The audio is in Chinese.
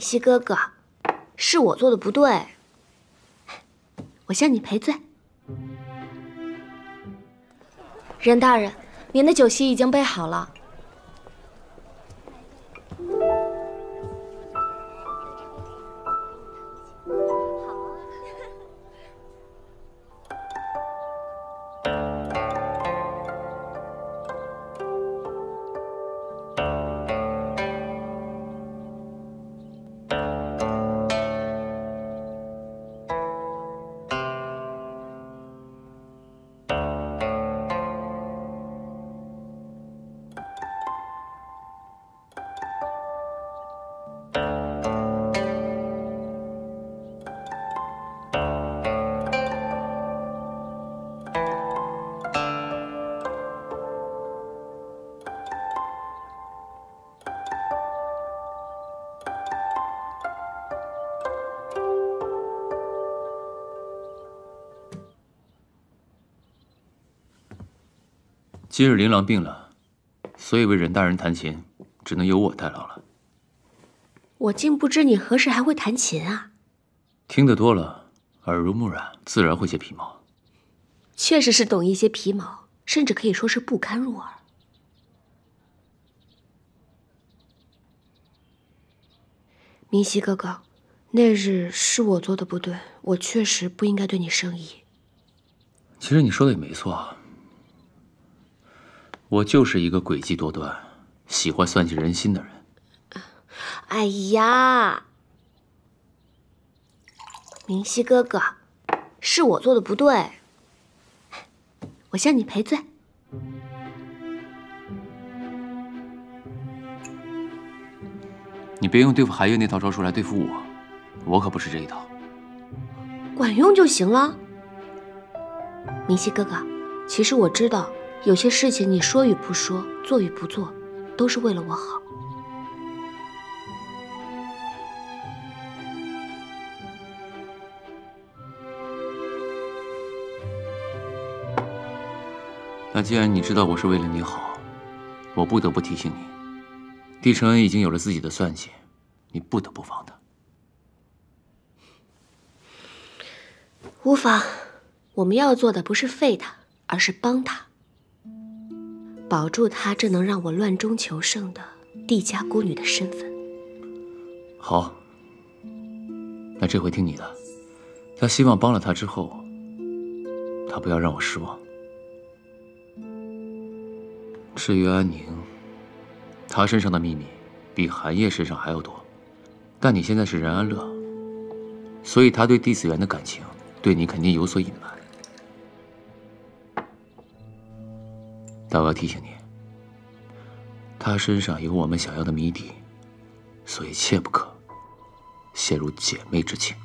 明熙哥哥，是我做的不对，我向你赔罪。任大人，您的酒席已经备好了。今日琳琅病了，所以为任大人弹琴，只能由我代劳了。我竟不知你何时还会弹琴啊！听得多了，耳濡目染，自然会些皮毛。确实是懂一些皮毛，甚至可以说是不堪入耳。明熙哥哥，那日是我做的不对，我确实不应该对你生疑。其实你说的也没错。我就是一个诡计多端、喜欢算计人心的人。哎呀，明熙哥哥，是我做的不对，我向你赔罪。你别用对付韩月那套招数来对付我，我可不是这一套。管用就行了。明熙哥哥，其实我知道。有些事情你说与不说，做与不做，都是为了我好。那既然你知道我是为了你好，我不得不提醒你，帝承恩已经有了自己的算计，你不得不防他。无妨，我们要做的不是废他，而是帮他。保住她这能让我乱中求胜的帝家孤女的身份。好，那这回听你的。他希望帮了他之后，他不要让我失望。至于安宁，她身上的秘密比寒夜身上还要多，但你现在是任安乐，所以他对帝子元的感情，对你肯定有所隐瞒。但我要提醒你，他身上有我们想要的谜底，所以切不可陷入姐妹之情。